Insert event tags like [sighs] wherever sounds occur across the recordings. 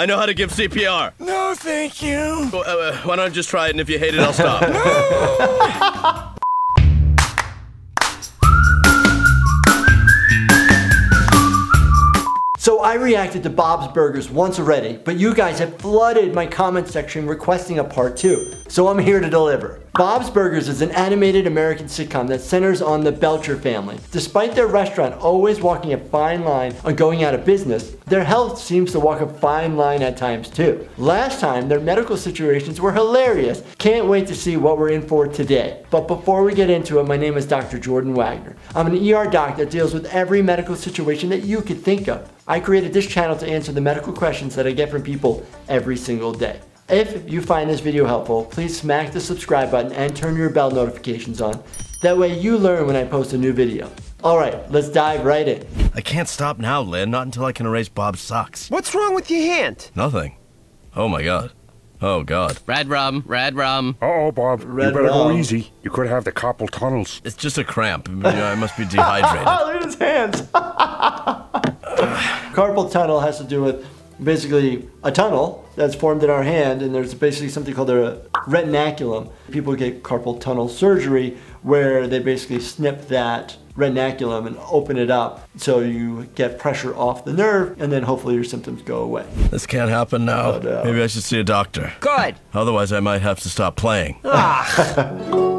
I know how to give CPR. No, thank you. Uh, uh, why don't I just try it, and if you hate it, I'll stop. no! [laughs] So I reacted to Bob's Burgers once already, but you guys have flooded my comment section requesting a part two. So I'm here to deliver. Bob's Burgers is an animated American sitcom that centers on the Belcher family. Despite their restaurant always walking a fine line on going out of business, their health seems to walk a fine line at times too. Last time, their medical situations were hilarious. Can't wait to see what we're in for today. But before we get into it, my name is Dr. Jordan Wagner. I'm an ER doc that deals with every medical situation that you could think of. I created this channel to answer the medical questions that I get from people every single day. If you find this video helpful, please smack the subscribe button and turn your bell notifications on. That way you learn when I post a new video. Alright, let's dive right in. I can't stop now, Lynn. Not until I can erase Bob's socks. What's wrong with your hand? Nothing. Oh my god. Oh god. Red rum, red rum. Uh-oh, Bob. Red you better go easy. You could have the carpal tunnels. It's just a cramp. I must be dehydrated. Oh, [laughs] look at his hands. [laughs] Carpal tunnel has to do with basically a tunnel that's formed in our hand, and there's basically something called a retinaculum. People get carpal tunnel surgery where they basically snip that retinaculum and open it up so you get pressure off the nerve, and then hopefully your symptoms go away. This can't happen now. Oh, no. Maybe I should see a doctor. Good. Otherwise, I might have to stop playing. Ah. [laughs]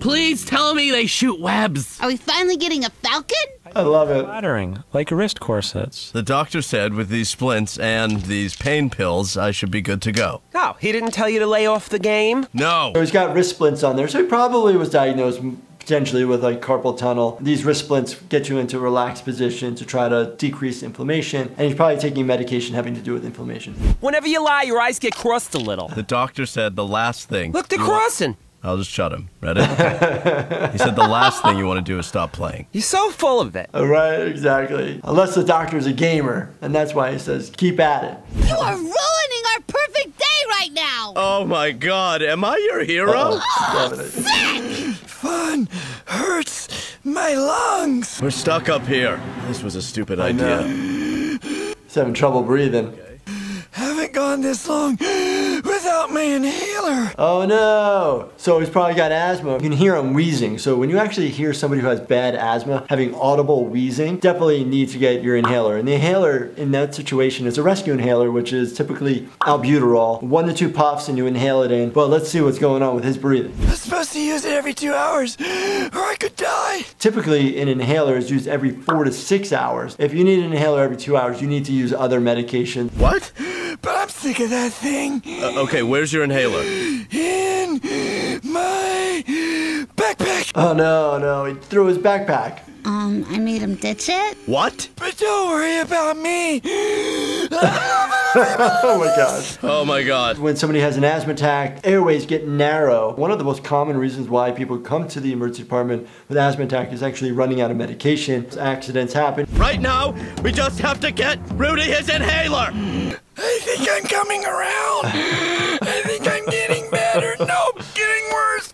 Please tell me they shoot webs. Are we finally getting a falcon? I love it. flattering, like wrist corsets. The doctor said with these splints and these pain pills, I should be good to go. Oh, he didn't tell you to lay off the game? No. So he's got wrist splints on there, so he probably was diagnosed potentially with like carpal tunnel. These wrist splints get you into a relaxed position to try to decrease inflammation, and he's probably taking medication having to do with inflammation. Whenever you lie, your eyes get crossed a little. The doctor said the last thing. Look, they're you want- crossing. I'll just shut him. Ready? he said the last thing you want to do is stop playing. You're so full of it. All right, exactly. Unless the doctor's a gamer, and that's why he says keep at it. You are ruining our perfect day right now. Oh my god, am I your hero? Oh, oh damn it. Fun hurts my lungs. We're stuck up here. This was a stupid idea. He's having trouble breathing. Okay. Haven't gone this long without my Oh no! So he's probably got asthma. You can hear him wheezing. So when you actually hear somebody who has bad asthma having audible wheezing, definitely need to get your inhaler. And the inhaler in that situation is a rescue inhaler, which is typically albuterol. One to two puffs and you inhale it in. But let's see what's going on with his breathing. I'm supposed to use it every two hours or I could die. Typically, an inhaler is used every four to six hours. If you need an inhaler every two hours, you need to use other medication. What? But I'm sick of that thing Uh, okay, where's your inhaler? in my backpack. Oh no, no, he threw his backpack. Um, I made him ditch it. What? But don't worry about me. [laughs] Oh my gosh. Oh my god. When somebody has an asthma attack, airways get narrow. One of the most common reasons why people come to the emergency department with asthma attack is actually running out of medication. Accidents happen. Right now, we just have to get Rudy his inhaler! I think I'm coming around. I think I'm getting better. Nope, getting worse.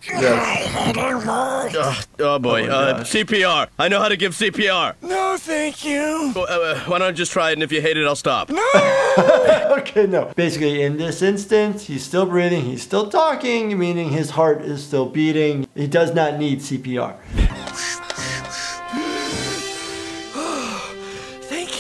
Ugh, oh boy, uh. CPR. I know how to give CPR. No, thank you. Uh, uh, why don't I just try it, and if you hate it, I'll stop. No. [laughs] okay, no. Basically, in this instance, he's still breathing, he's still talking, meaning his heart is still beating. He does not need CPR.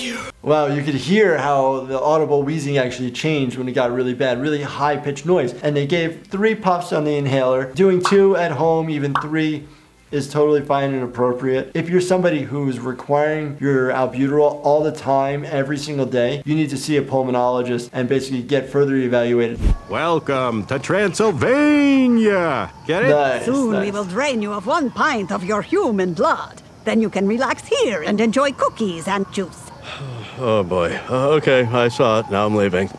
You. Wow, you could hear how the audible wheezing actually changed when it got really bad, really high pitched noise. And they gave three puffs on the inhaler. Doing two at home, even three, is totally fine and appropriate. If you're somebody who's requiring your albuterol all the time, every single day, you need to see a pulmonologist and basically get further evaluated. Welcome to Transylvania. Get it? Nice, Soon we will drain you of one pint of your human blood. Then you can relax here and enjoy cookies and juice. [sighs] Oh boy. Uh, okay, I saw it. Now I'm leaving. [coughs]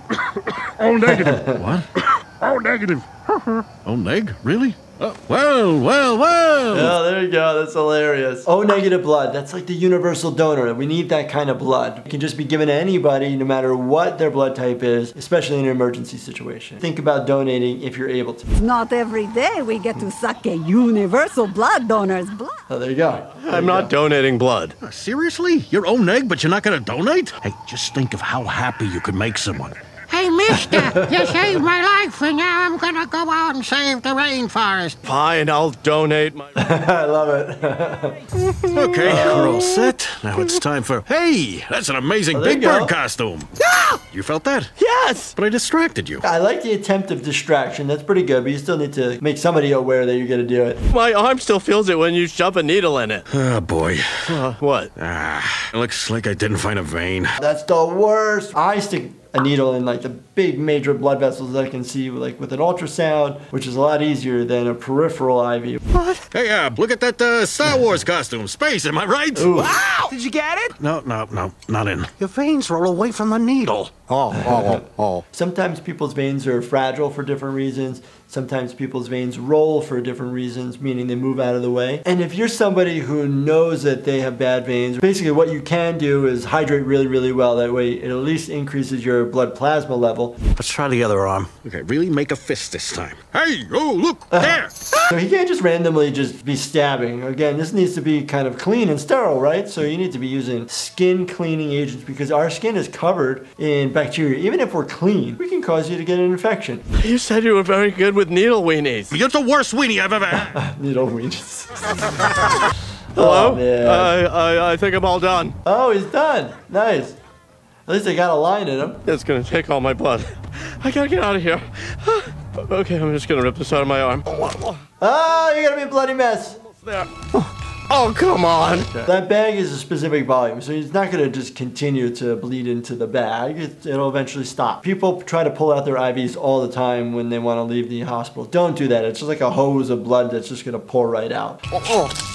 Oh, negative. [coughs] what? [coughs] Oh, negative. oh, neg? Really? Oh, well, well, well. Oh, there you go. That's hilarious. O negative blood. That's like the universal donor. We need that kind of blood. It can just be given to anybody, no matter what their blood type is, especially in an emergency situation. Think about donating if you're able to. Not every day we get to suck a universal blood donor's blood. Oh, there you go. I'm not donating blood. Uh, seriously? Your own egg, but you're not gonna donate? Hey, just think of how happy you could make someone. Hey, mister, you saved my life, and now I'm gonna go out and save the rainforest. Fine, I'll donate my. [laughs] I love it. [laughs] Okay, we're all set. Now it's time for. Hey, that's an amazing Oh, Big you go. Bird costume. You felt that? yes! But I distracted you. I like the attempt of distraction. That's pretty good, but you still need to make somebody aware that you're going to do it. My arm still feels it when you shove a needle in it. Oh [sighs] boy. Uh, what? Ah, it looks like I didn't find a vein. [laughs] That's the worst. I stick a needle in like the big major blood vessels that I can see like with an ultrasound, which is a lot easier than a peripheral IV. What? Hey, uh, look at that uh, Star Wars costume. Space, am I right? Wow! Did you get it? No, no, no, not in. Your veins roll away from the needle. Oh, oh, oh, oh. Sometimes people's veins are fragile for different reasons. Sometimes people's veins roll for different reasons, meaning they move out of the way. And if you're somebody who knows that they have bad veins, basically what you can do is hydrate really, really well. That way it at least increases your blood plasma level. Let's try the other arm. Okay, really make a fist this time. Hey, oh, look, [laughs] there. So he can't just randomly just be stabbing. Again, this needs to be kind of clean and sterile, right? So you need to be using skin cleaning agents because our skin is covered in bacteria. Even if we're clean, we can cause you to get an infection. You said you were very good with needle weenies. You're the worst weenie I've ever had. [laughs] Needle weenies. [laughs] Hello? Oh, man. I, I, I think I'm all done. Oh, he's done. Nice. At least they got a line in him. It's gonna take all my blood. I gotta get out of here. [gasps] okay, I'm just gonna rip this out of my arm. Ah, oh, you're gonna be a bloody mess. There. Oh, Oh, come on. That bag is a specific volume, so it's not gonna just continue to bleed into the bag. It, it'll eventually stop. People try to pull out their IVs all the time when they want to leave the hospital. Don't do that. It's just like a hose of blood that's just gonna pour right out. Oh, oh.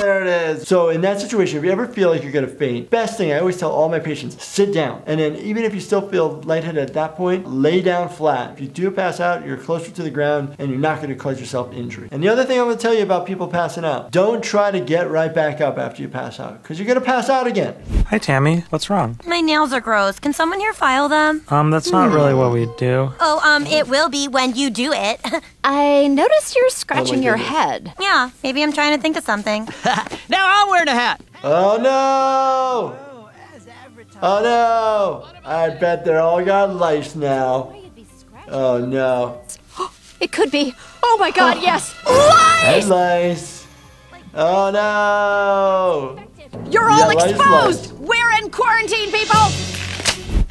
There it is. So in that situation, if you ever feel like you're gonna faint, best thing I always tell all my patients, sit down. And then even if you still feel lightheaded at that point, lay down flat. If you do pass out, you're closer to the ground and you're not gonna cause yourself injury. And the other thing I'm gonna tell you about people passing out, don't try to get right back up after you pass out, because you're gonna pass out again. Hi, Tammy. What's wrong? My nails are gross. Can someone here file them? Um, that's not really what we do. Oh, um, it will be when you do it. [laughs] I noticed you're scratching your head. yeah, maybe I'm trying to think of something. [laughs] Now I'm wearing a hat. Oh no! Oh no! I bet they're all got lice now. Oh no. [gasps] It could be. Oh my god, [gasps] yes! Head lice. Oh no! You're all Yeah, exposed! lice. We're in quarantine, people!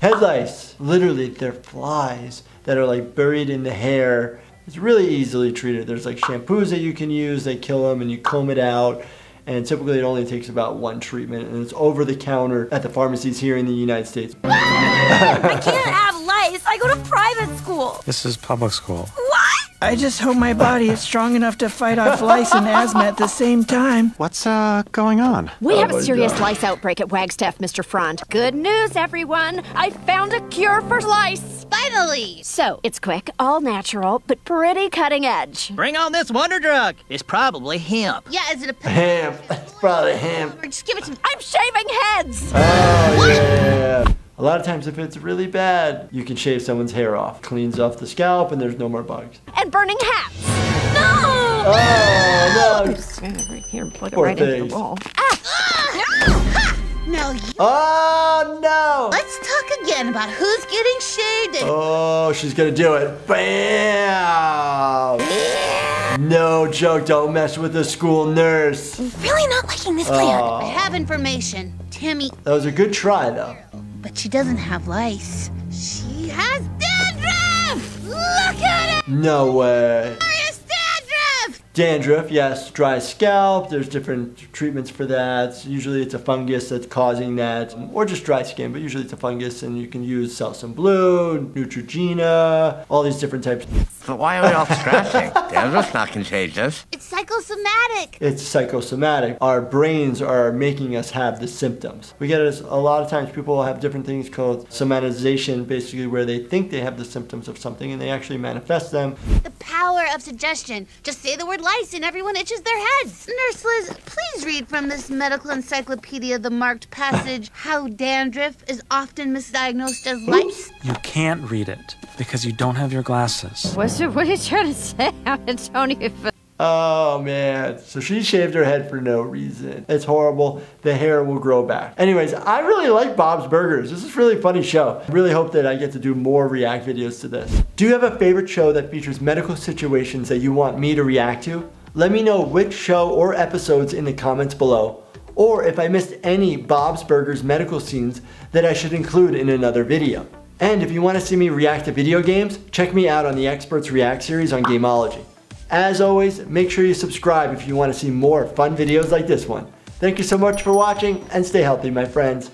Head lice. Literally, they're flies that are like buried in the hair. It's really easily treated. There's like shampoos that you can use. They kill them and you comb it out. And typically it only takes about one treatment. And it's over the counter at the pharmacies here in the United States. [laughs] I can't have lice. I go to private school. This is public school. What? I just hope my body is strong enough to fight off lice and asthma at the same time. What's, uh, going on? We have Oh my a serious God. lice outbreak at Wagstaff, Mr. Frond. Good news, everyone! I found a cure for lice! Finally! So, it's quick, all natural, but pretty cutting edge. Bring on this wonder drug. It's probably hemp. Yeah, is it a p- Hemp. It's probably hemp. or just give it to me? I'm shaving heads! Oh yeah. A lot of times if it's really bad, you can shave someone's hair off. Cleans off the scalp and there's no more bugs. And burning hats! No! Oh no! Right here, plug it Poor right into the wall. Ah! Ah! No, you. Oh no! Let's talk again about who's getting shaved and Oh, she's gonna do it. Bam! No joke, don't mess with the school nurse. Really not liking this plan. I have information. Tammy, That was a good try though. but she doesn't have lice. She has dandruff! Look at it! No way. Dandruff, yes, dry scalp. There's different treatments for that. Usually it's a fungus that's causing that, or just dry skin, but usually it's a fungus, and you can use Selsun Blue, Neutrogena, all these different types. But why are we all scratching? [laughs] Dandruff's not contagious. It's psychosomatic. It's psychosomatic. Our brains are making us have the symptoms. We get this a lot of times people have different things called somatization, basically where they think they have the symptoms of something and they actually manifest them. The power of suggestion. Just say the word lice and everyone itches their heads. Nurse Liz, please read from this medical encyclopedia the marked passage how dandruff is often misdiagnosed as lice. You can't read it because you don't have your glasses. What's [laughs] what are you trying to say, [laughs] Antonio? Oh man, so she shaved her head for no reason. It's horrible. The hair will grow back. Anyways, I really like Bob's Burgers. This is a really funny show. I really hope that I get to do more react videos to this. Do you have a favorite show that features medical situations that you want me to react to? Let me know which show or episodes in the comments below, or if I missed any Bob's Burgers medical scenes that I should include in another video. And if you want to see me react to video games, check me out on the Experts React series on Gamology. As always, make sure you subscribe if you want to see more fun videos like this one. Thank you so much for watching and stay healthy, my friends.